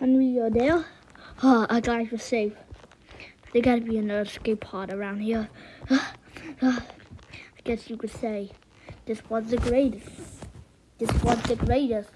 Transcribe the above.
Henry, we are there? Oh, our guys were safe. There gotta be another escape pod around here. Ah, ah. I guess you could say this was the greatest. This was the greatest.